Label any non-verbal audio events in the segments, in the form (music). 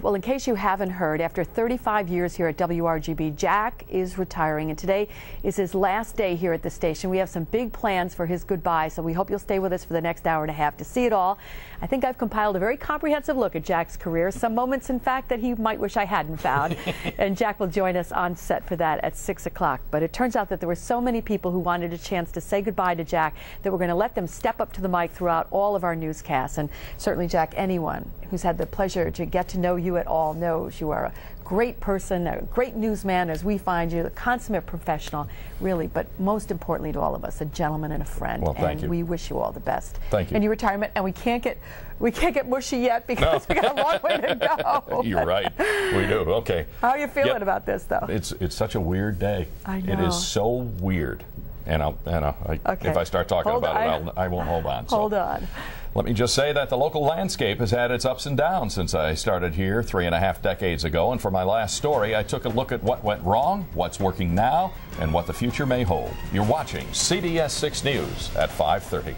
Well, in case you haven't heard, after 35 years here at WRGB, Jack is retiring, and today is his last day here at the station. We have some big plans for his goodbye, so we hope you'll stay with us for the next hour and a half to see it all. I think I've compiled a very comprehensive look at Jack's career, some moments, in fact, that he might wish I hadn't found. (laughs) and Jack will join us on set for that at 6 o'clock. But it turns out that there were so many people who wanted a chance to say goodbye to Jack that we're going to let them step up to the mic throughout all of our newscasts. And certainly, Jack, anyone who's had the pleasure to get to know you at all knows you are a great person, a great newsman as we find you, a consummate professional, really, but most importantly to all of us, a gentleman and a friend. Well, thank and you. we wish you all the best. Thank you. In your retirement, and we can't get we can't get mushy yet because we got a long way to (laughs) go. You're right. We do. Okay. How are you feeling Yep. about this, though? It's it's such a weird day. I know. is so weird. And I'll, and I'll, I, Okay. if I start talking Hold about on. it, I'll, I won't hold on. So Hold on. Let me just say that the local landscape has had its ups and downs since I started here three and a half decades ago. And for my last story, I took a look at what went wrong, what's working now, and what the future may hold. You're watching CBS 6 News at 5:30.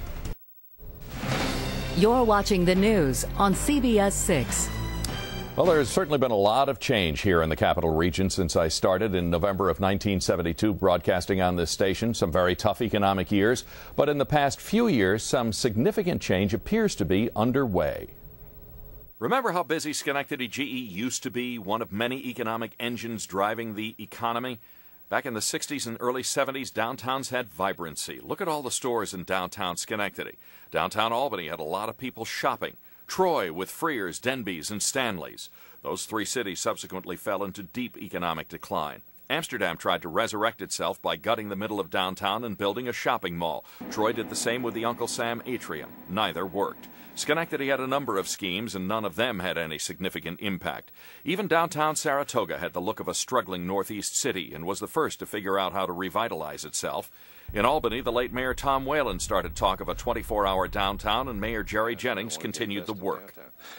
You're watching the news on CBS 6. Well, there's certainly been a lot of change here in the capital region since I started in November of 1972 broadcasting on this station. Some very tough economic years, but in the past few years, some significant change appears to be underway. Remember how busy Schenectady GE used to be, one of many economic engines driving the economy? Back in the 60s and early 70s, downtowns had vibrancy. Look at all the stores in downtown Schenectady. Downtown Albany had a lot of people shopping. Troy with Frear's, Denby's, and Stanley's. Those three cities subsequently fell into deep economic decline. Amsterdam tried to resurrect itself by gutting the middle of downtown and building a shopping mall. Troy did the same with the Uncle Sam Atrium. Neither worked. Schenectady had a number of schemes, and none of them had any significant impact. Even downtown Saratoga had the look of a struggling northeast city and was the first to figure out how to revitalize itself. In Albany, the late Mayor Tom Whalen started talk of a 24 hour downtown, and Mayor Jerry Jennings continued the work.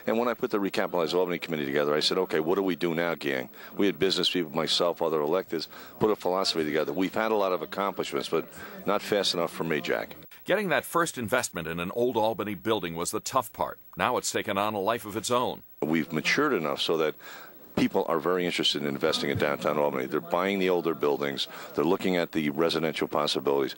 And when I put the Recapitalize Albany Committee together, I said, okay, what do we do now, gang? We had business people, myself, other electeds, put a philosophy together. We've had a lot of accomplishments, but not fast enough for me, Jack. Getting that first investment in an old Albany building was the tough part. Now it's taken on a life of its own. We've matured enough so that people are very interested in investing in downtown Albany. They're buying the older buildings, they're looking at the residential possibilities.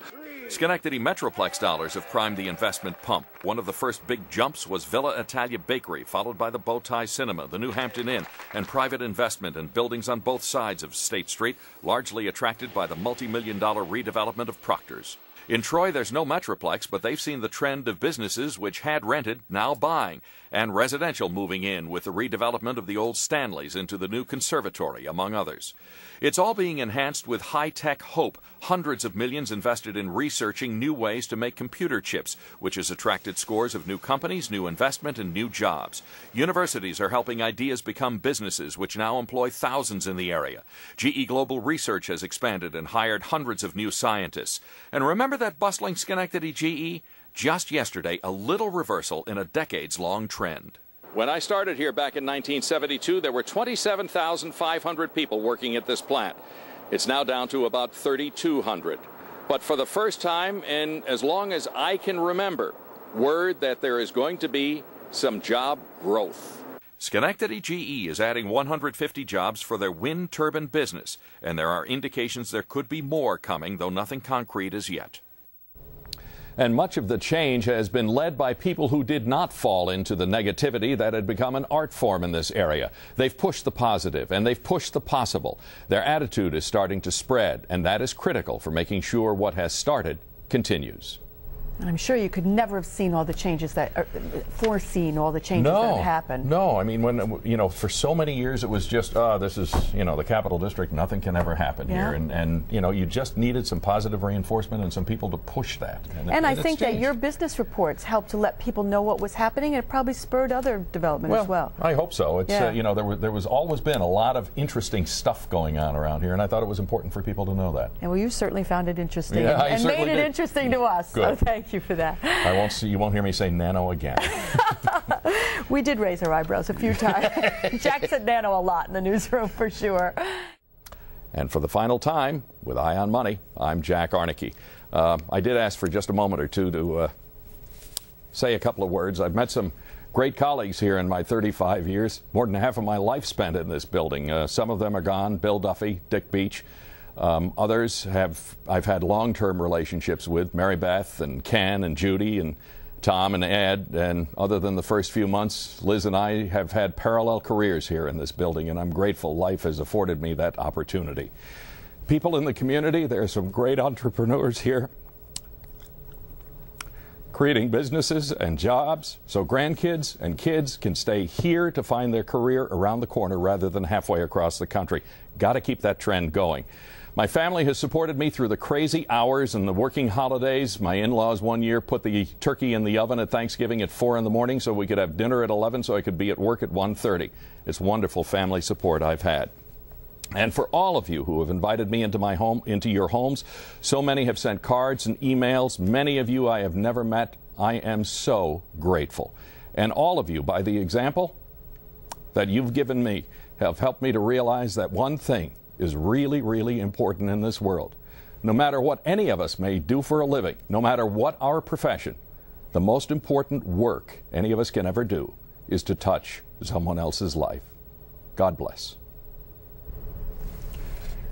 Schenectady Metroplex dollars have primed the investment pump. One of the first big jumps was Villa Italia Bakery, followed by the Bowtie Cinema, the New Hampton Inn, and private investment in buildings on both sides of State Street, largely attracted by the multi-million dollar redevelopment of Proctor's. In Troy, there's no Metroplex, but they've seen the trend of businesses which had rented now buying, and residential moving in with the redevelopment of the old Stanleys into the new conservatory, among others. It's all being enhanced with high tech hope, hundreds of millions invested in researching new ways to make computer chips, which has attracted scores of new companies, new investment, and new jobs. Universities are helping ideas become businesses, which now employ thousands in the area. GE Global Research has expanded and hired hundreds of new scientists. And remember that bustling Schenectady GE? Just yesterday, a little reversal in a decades long trend. When I started here back in 1972, there were 27,500 people working at this plant. It's now down to about 3,200. But for the first time in as long as I can remember, word that there is going to be some job growth. Schenectady GE is adding 150 jobs for their wind turbine business, and there are indications there could be more coming, though nothing concrete as yet. And much of the change has been led by people who did not fall into the negativity that had become an art form in this area. They've pushed the positive and they've pushed the possible. Their attitude is starting to spread, and that is critical for making sure what has started continues. And I'm sure you could never have seen all the changes that, or foreseen all the changes that No, happened. no. I mean, when you know, for so many years it was just, oh, this is you know the capital district. Nothing can ever happen Yeah. here, and and you know, you just needed some positive reinforcement and some people to push that. it- And I it's think that your business reports helped to let people know what was happening, and it probably spurred other development as well. I hope so. It's Yeah. uh, you know there was there was always been a lot of interesting stuff going on around here, and I thought it was important for people to know that. And well, you certainly found it interesting, Yeah, and, I and made it did. interesting to us. So Good. Thank you for that. I won't see you won't hear me say nano again. (laughs) We did raise our eyebrows a few (laughs) times. Jack said nano a lot in the newsroom for sure. And for the final time, with Eye on Money, I'm Jack Aernecke. Uh, I did ask for just a moment or two to uh, say a couple of words. I've met some great colleagues here in my 35 years. More than half of my life spent in this building. Uh, some of them are gone. Bill Duffy, Dick Beach. Um, others have I've had long-term relationships with Mary Beth and Ken and Judy and Tom and Ed. And other than the first few months, Liz and I have had parallel careers here in this building, and I'm grateful life has afforded me that opportunity. People in the community, there are some great entrepreneurs here creating businesses and jobs so grandkids and kids can stay here to find their career around the corner rather than halfway across the country. Got to keep that trend going. My family has supported me through the crazy hours and the working holidays. My in-laws one year put the turkey in the oven at Thanksgiving at 4 in the morning so we could have dinner at 11 so I could be at work at 1.30. It's wonderful family support I've had. And for all of you who have invited me into my home, into your homes, so many have sent cards and emails. Many of you I have never met. I am so grateful. And all of you, by the example that you've given me, have helped me to realize that one thing is really, really important in this world. No matter what any of us may do for a living, no matter what our profession, the most important work any of us can ever do is to touch someone else's life. God bless.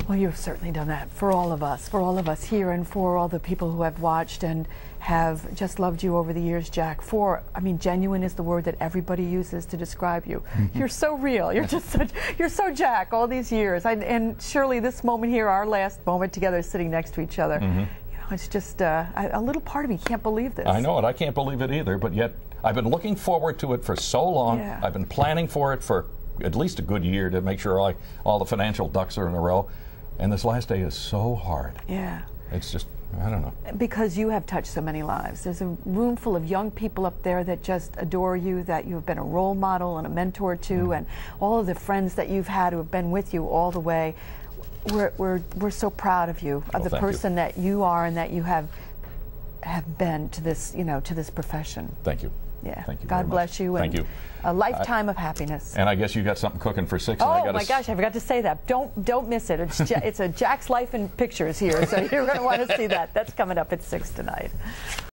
Well, you've certainly done that for all of us, for all of us here, and for all the people who have watched and have just loved you over the years, Jack. For, I mean, genuine is the word that everybody uses to describe you. Mm-hmm. You're so real. You're just such, you're so Jack all these years. I, and surely this moment here, our last moment together, sitting next to each other, mm-hmm. you know, it's just uh, a little part of me can't believe this. I know it. I can't believe it either. But yet, I've been looking forward to it for so long. Yeah. I've been planning for it for at least a good year to make sure I, all the financial ducks are in a row. And this last day is so hard. Yeah. It's just, I don't know. Because you have touched so many lives. There's a room full of young people up there that just adore you, that you've been a role model and a mentor to, mm. and all of the friends that you've had who have been with you all the way. We're, we're, we're so proud of you, of well, the person you. that you are and that you have have been to this, you know, to this profession. Thank you. Yeah. Thank you. God bless much. you. Thank you. A lifetime I, of happiness. And I guess you got something cooking for six. Oh my gosh, I forgot to say that. Don't don't miss it. It's it's a Jack's life in pictures here, so (laughs) you're going to want to see that. That's coming up at six tonight.